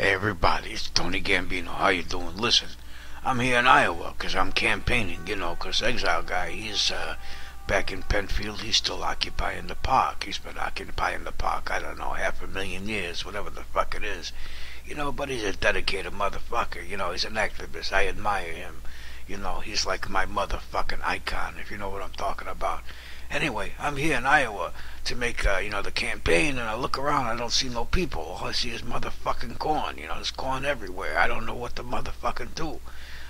everybody, it's Tony Gambino. How you doing? Listen, I'm here in Iowa because I'm campaigning, you know, because Exile Guy, he's uh, back in Penfield. He's still occupying the park. He's been occupying the park, I don't know, half a million years, whatever the fuck it is. You know, but he's a dedicated motherfucker. You know, he's an activist. I admire him. You know, he's like my motherfucking icon, if you know what I'm talking about. Anyway, I'm here in Iowa to make, uh, you know, the campaign, and I look around, I don't see no people. All I see is motherfucking corn. You know, there's corn everywhere. I don't know what to motherfucking do.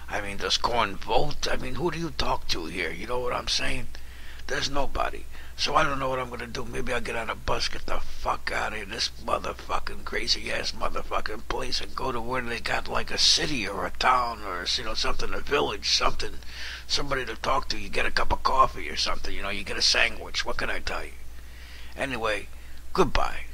I mean, does corn vote? I mean, who do you talk to here? You know what I'm saying? There's nobody. So I don't know what I'm gonna do. Maybe I'll get on a bus, get the fuck out of this motherfucking crazy ass motherfucking place and go to where they got like a city or a town or you know something, a village, something, somebody to talk to. You get a cup of coffee or something. You know, you get a sandwich. What can I tell you? Anyway, goodbye.